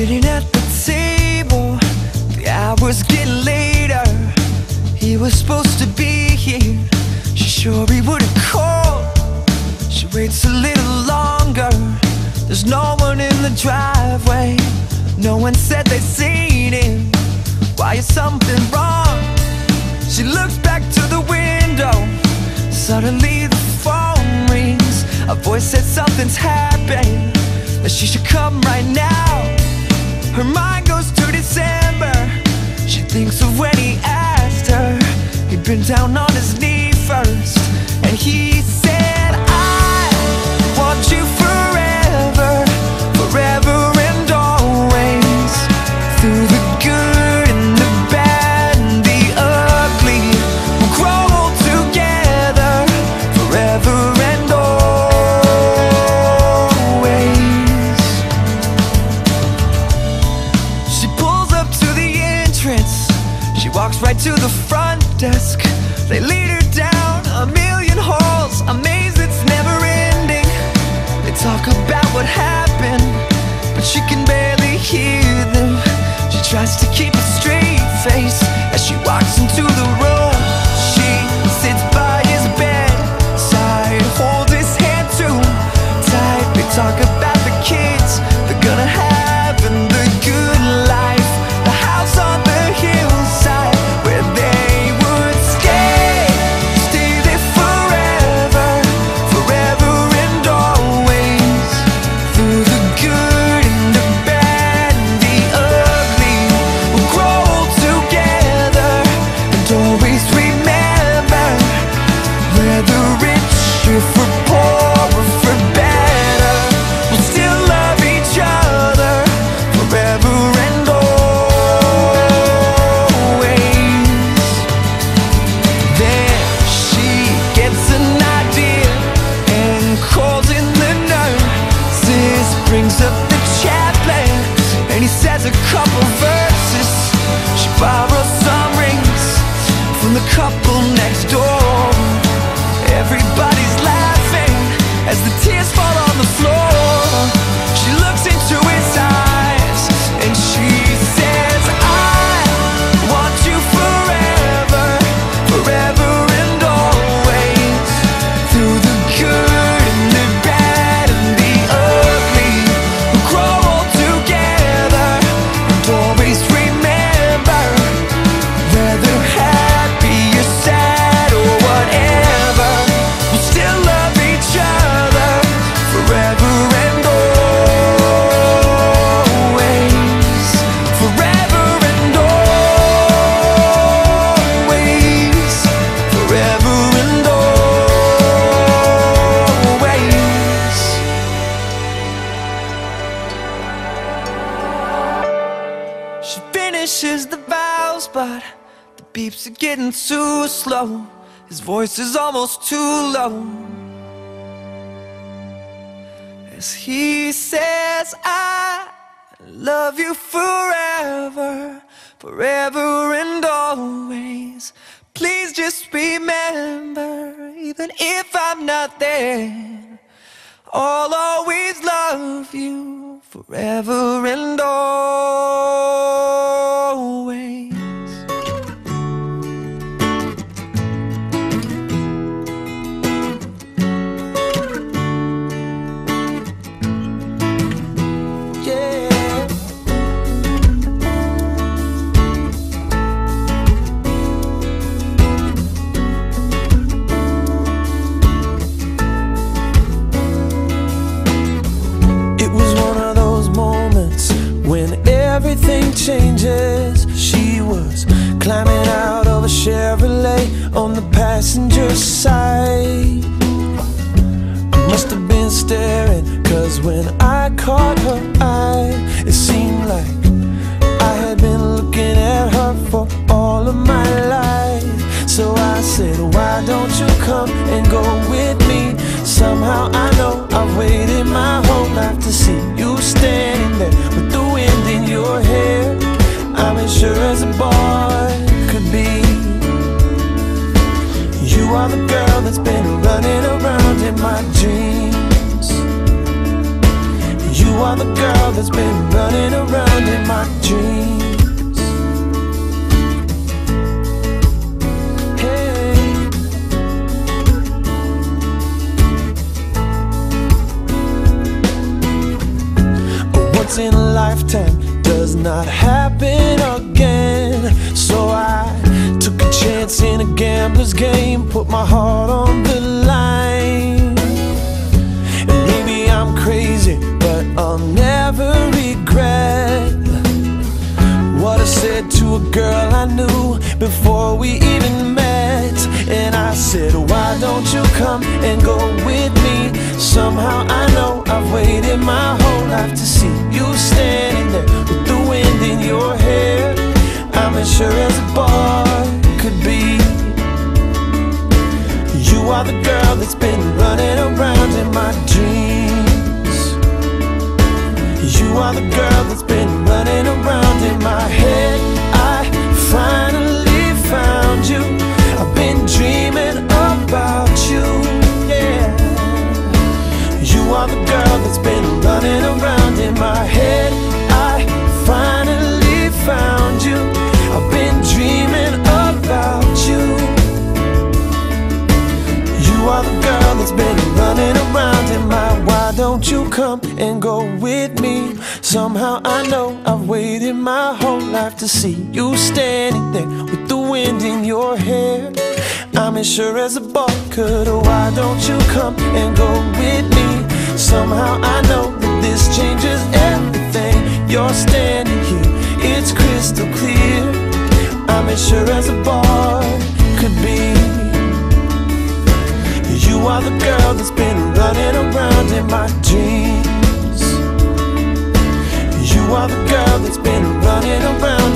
Sitting at the table, the hours get later. He was supposed to be here. She sure he would've called. She waits a little longer. There's no one in the driveway. No one said they'd seen him. Why is something wrong? She looks back to the window. Suddenly the phone rings. A voice said something's happened. That she should come right now. Her mind goes to December. She thinks of when he asked her. He'd been down on to the front desk. They lead her down a million halls. Amazed it's never ending. They talk about what happened, but she can barely hear them. She tries to keep a straight face as she walks into the room. The couple finishes the vows, but the beeps are getting too slow. His voice is almost too low. As he says, I love you forever, forever and always. Please just remember, even if I'm not there, I'll always love you forever and always. Changes. She was climbing out of a Chevrolet on the passenger side. Must have been staring, cause when I caught her eye, it seemed like I had been looking at her for all of my life. So I said, Why don't you come and go with me? Somehow I know I've waited my whole life to see you standing my dreams. You are the girl that's been running around in my dreams. Hey. Once in a lifetime does not happen again. So I took a chance in a gambler's game, put my heart on a girl I knew before we even met. And I said, Why don't you come and go with me? Somehow I know I've waited my whole life to see you standing there with the wind in your hair. I'm as sure as a boy could be. You are the girl that's been running around in my dreams. You are the girl that's been running around in my head. Come and go with me? Somehow I know I've waited my whole life to see you standing there with the wind in your hair. I'm as sure as a ball could. Why don't you come and go with me? Somehow I know that this changes everything. You're standing here, it's crystal clear. I'm as sure as a boy are the girl that's been running around in my dreams. You are the girl that's been running around.